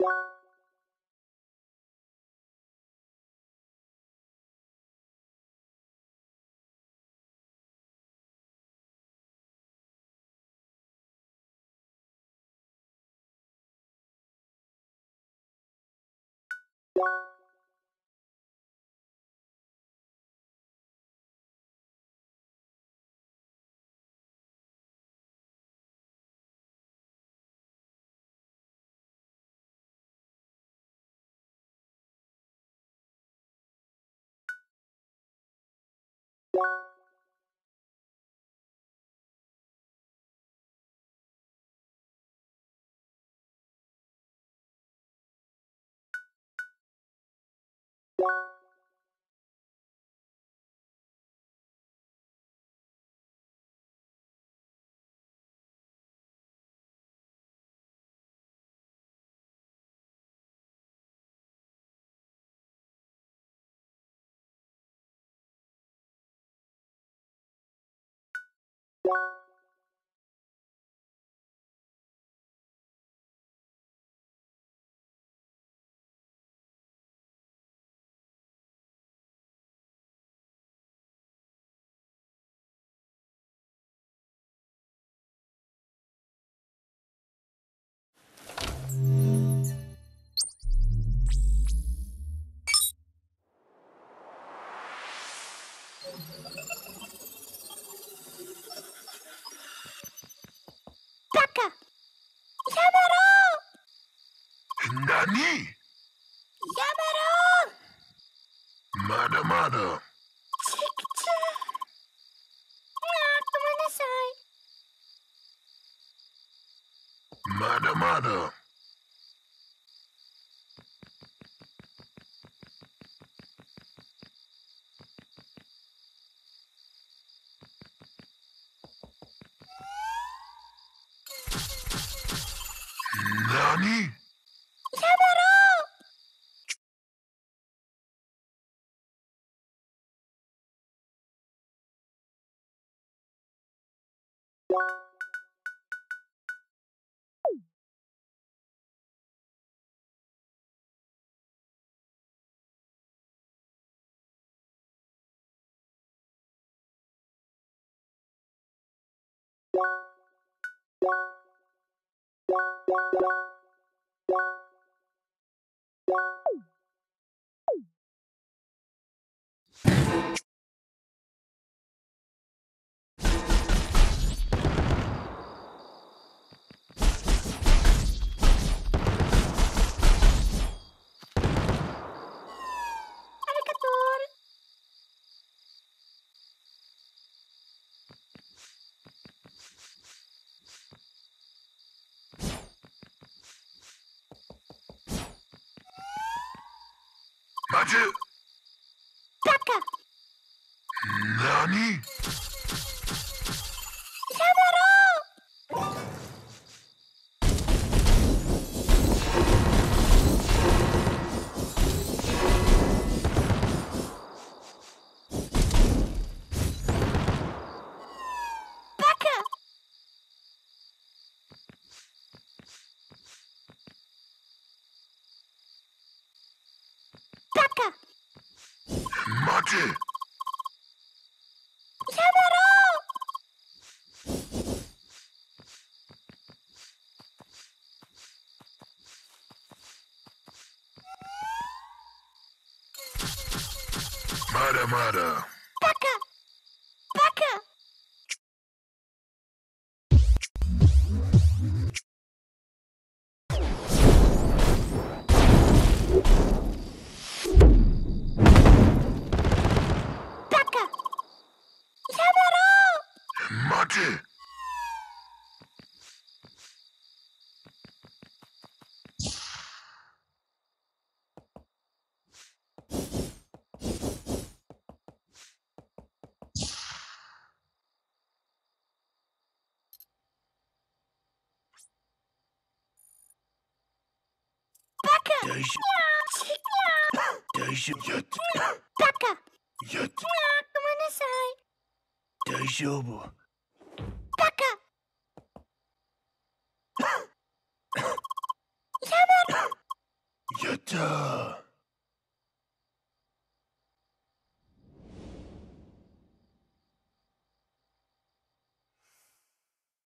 何やまだまだ。めろチクチュあーごめんなさいまだまだ。何やめろありが Adieu. 何やめろバカバカ。待てやめ大丈夫。大丈夫。やっバカやっあごめんなさい大丈夫バカやめろやった。